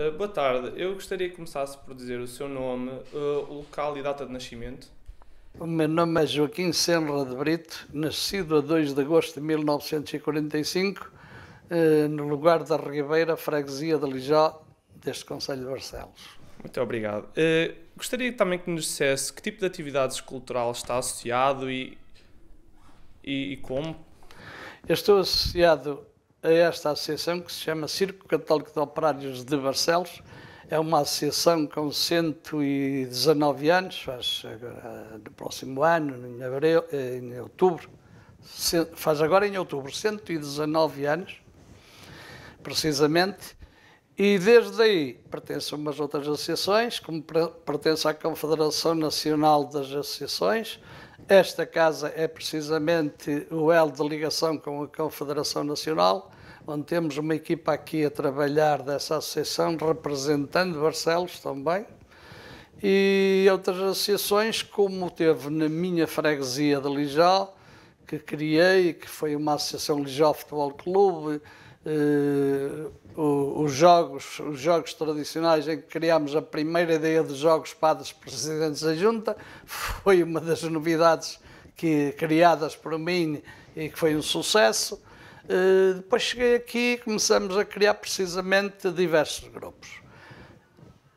Uh, boa tarde, eu gostaria que começasse por dizer o seu nome, uh, o local e data de nascimento. O meu nome é Joaquim Senra de Brito, nascido a 2 de agosto de 1945, uh, no lugar da Ribeira, freguesia de Lijó, deste Conselho de Barcelos. Muito obrigado. gostaria também que nos dissesse que tipo de atividades cultural está associado e, e, e como? Eu estou associado a esta associação que se chama Circo Católico de Operários de Barcelos. É uma associação com 119 anos, faz agora, no próximo ano, em, abril, em outubro, faz agora em outubro 119 anos, precisamente, e desde aí pertence a umas outras associações, como pertence à Confederação Nacional das Associações, esta casa é precisamente o elo de ligação com a Confederação Nacional, onde temos uma equipa aqui a trabalhar dessa associação, representando Barcelos também, e outras associações, como teve na minha freguesia de Lijó, que criei, que foi uma associação Lijó Futebol Clube, eh, os, jogos, os jogos tradicionais em que criámos a primeira ideia de jogos para os presidentes da Junta, foi uma das novidades que, criadas por mim e que foi um sucesso. Eh, depois cheguei aqui e começamos a criar precisamente diversos grupos.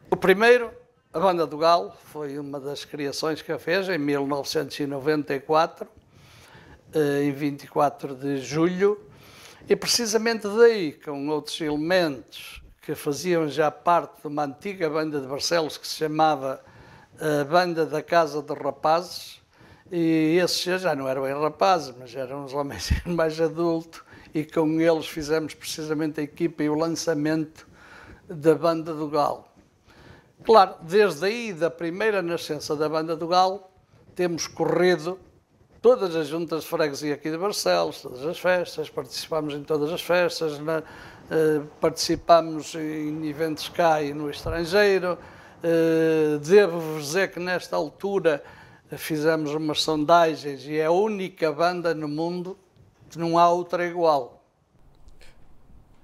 O primeiro, a Banda do Galo, foi uma das criações que a fez em 1994, eh, em 24 de julho, e precisamente daí, com outros elementos que faziam já parte de uma antiga banda de Barcelos que se chamava a eh, Banda da Casa dos Rapazes, e esses já não eram rapazes, mas eram os homens mais adultos, e com eles fizemos precisamente a equipa e o lançamento da Banda do Galo. Claro, desde aí, da primeira nascença da Banda do Galo, temos corrido todas as juntas de freguesia aqui de Barcelos, todas as festas, participamos em todas as festas, na, eh, participamos em eventos cá e no estrangeiro. Eh, Devo-vos dizer que nesta altura fizemos umas sondagens e é a única banda no mundo que não há outra igual.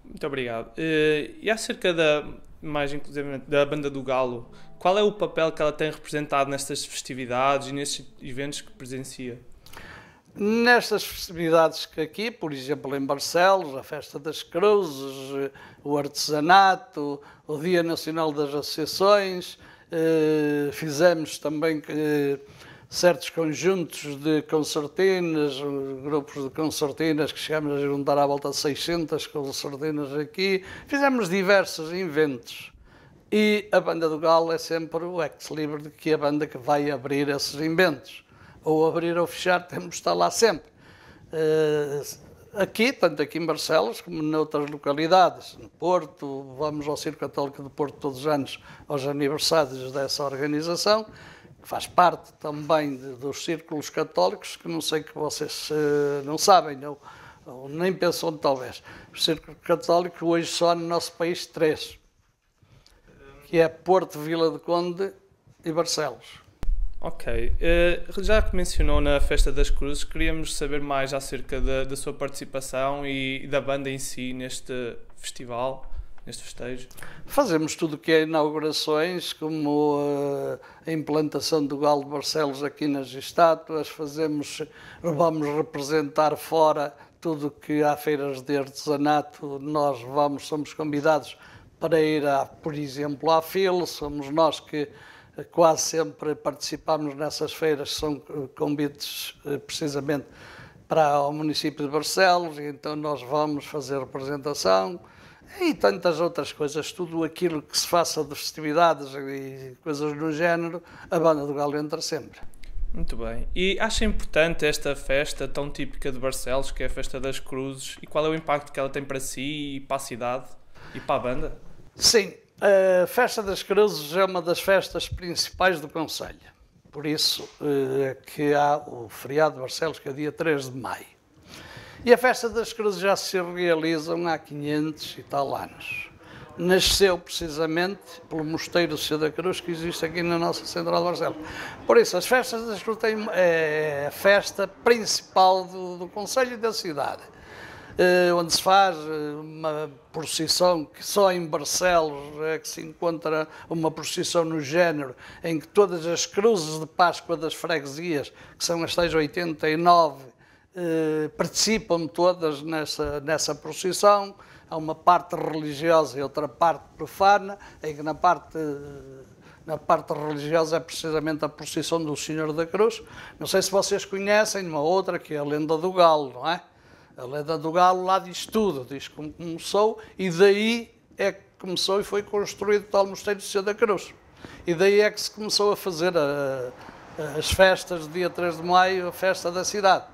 Muito obrigado. Eh, e acerca da, mais inclusive da banda do Galo, qual é o papel que ela tem representado nestas festividades e nestes eventos que presencia? Nestas festividades que aqui, por exemplo, em Barcelos, a Festa das Cruzes, o artesanato, o Dia Nacional das Associações, eh, fizemos também eh, certos conjuntos de concertinas, grupos de concertinas que chegamos a juntar à volta de 600 concertinas aqui. Fizemos diversos eventos. E a Banda do Galo é sempre o ex-libre, que é a banda que vai abrir esses eventos ou abrir ou fechar, temos de estar lá sempre. Uh, aqui, tanto aqui em Barcelos como noutras localidades, no Porto, vamos ao Circo Católico do Porto todos os anos aos aniversários dessa organização, que faz parte também de, dos círculos católicos, que não sei que vocês uh, não sabem, ou, ou nem pensam talvez. O Círculo Católico hoje só no nosso país três, que é Porto, Vila de Conde e Barcelos. Ok. Uh, já que mencionou na Festa das Cruzes, queríamos saber mais acerca da, da sua participação e da banda em si neste festival, neste festejo. Fazemos tudo o que é inaugurações, como uh, a implantação do Galo de Barcelos aqui nas estátuas, fazemos, vamos representar fora tudo que há feiras de artesanato, nós vamos, somos convidados para ir, a, por exemplo, à FIL, somos nós que quase sempre participamos nessas feiras, são convites eh, precisamente para o município de Barcelos, e então nós vamos fazer representação e tantas outras coisas, tudo aquilo que se faça de festividades e coisas do género, a banda do Galo entra sempre. Muito bem. E acha importante esta festa tão típica de Barcelos, que é a Festa das Cruzes, e qual é o impacto que ela tem para si e para a cidade e para a banda? Sim, a Festa das Cruzes é uma das festas principais do Conselho. Por isso é que há o feriado de Barcelos, que é dia 3 de maio. E a Festa das Cruzes já se realiza há 500 e tal anos. Nasceu precisamente pelo Mosteiro do Senhor da Cruz, que existe aqui na nossa Central de Barcelos. Por isso, as Festas das Cruzes têm, é a festa principal do, do Conselho e da cidade. Eh, onde se faz eh, uma procissão que só em Barcelos é que se encontra uma procissão no género, em que todas as cruzes de Páscoa das freguesias, que são as tais 89, eh, participam todas nessa, nessa procissão. Há uma parte religiosa e outra parte profana, em que na parte na parte religiosa é precisamente a procissão do Senhor da Cruz. Não sei se vocês conhecem uma outra que é a lenda do galo, não é? A lenda do galo lá diz tudo, diz como começou e daí é que começou e foi construído o tal mosteiro do Senhor da Cruz. E daí é que se começou a fazer a, a, as festas do dia 3 de maio, a festa da cidade.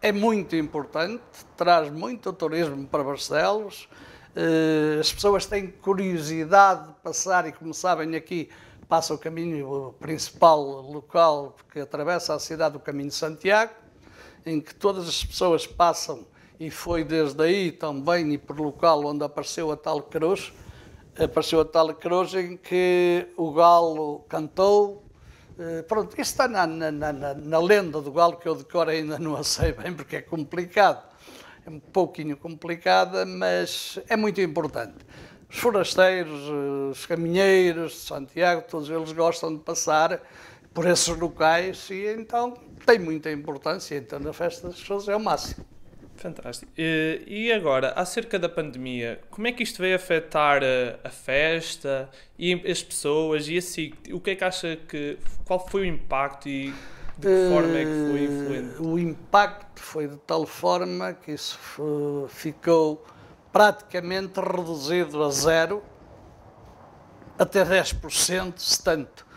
É muito importante, traz muito turismo para Barcelos, eh, as pessoas têm curiosidade de passar e como sabem aqui passa o caminho principal local que atravessa a cidade, o caminho de Santiago, em que todas as pessoas passam e foi desde aí também e por local onde apareceu a tal cruz, apareceu a tal cruz em que o galo cantou. Eh, pronto, isso está na, na, na, na lenda do galo que eu decoro ainda não a sei bem porque é complicado. É um pouquinho complicada, mas é muito importante os forasteiros, os caminheiros de Santiago, todos eles gostam de passar por esses locais e então tem muita importância. Então, na festa das pessoas é o máximo. Fantástico. E agora, acerca da pandemia, como é que isto veio afetar a, a, festa e as pessoas e assim, o que é que acha que, qual foi o impacto e de que forma é que foi influente? O impacto foi de tal forma que isso ficou praticamente reduzido a zero, até 10%, se tanto.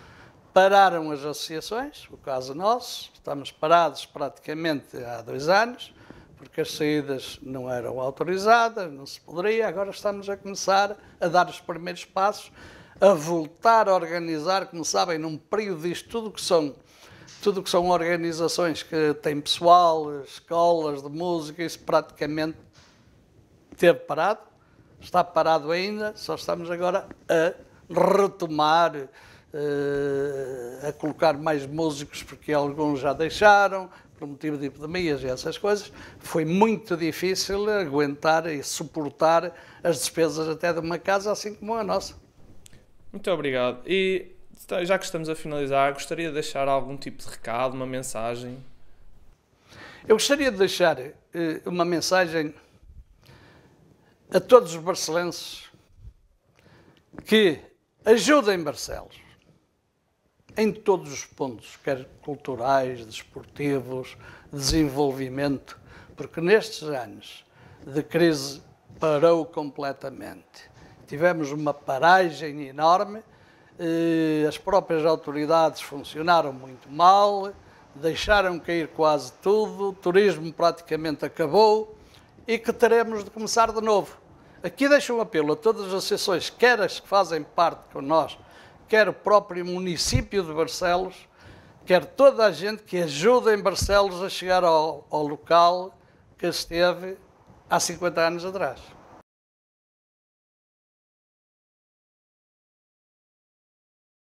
Pararam as associações, o caso nosso, estamos parados praticamente há dois anos, porque as saídas não eram autorizadas, não se poderia, agora estamos a começar a dar os primeiros passos, a voltar a organizar, como sabem, num período disto, tudo que são tudo que são organizações que têm pessoal, escolas de música, isso praticamente teve parado, está parado ainda, só estamos agora a retomar, a colocar mais músicos, porque alguns já deixaram, por motivo de epidemias e essas coisas. Foi muito difícil aguentar e suportar as despesas até de uma casa, assim como a nossa. Muito obrigado. E já que estamos a finalizar, gostaria de deixar algum tipo de recado, uma mensagem? Eu gostaria de deixar uh, uma mensagem a todos os barcelenses que ajudem Barcelos em todos os pontos, quer culturais, desportivos, desenvolvimento, porque nestes anos de crise parou completamente. Tivemos uma paragem enorme, as próprias autoridades funcionaram muito mal, deixaram cair quase tudo, o turismo praticamente acabou e que teremos de começar de novo. Aqui deixo um apelo a todas as associações, quer as que fazem parte com nós, quer o próprio município de Barcelos, quer toda a gente que ajude em Barcelos a chegar ao, ao local que esteve há 50 anos atrás.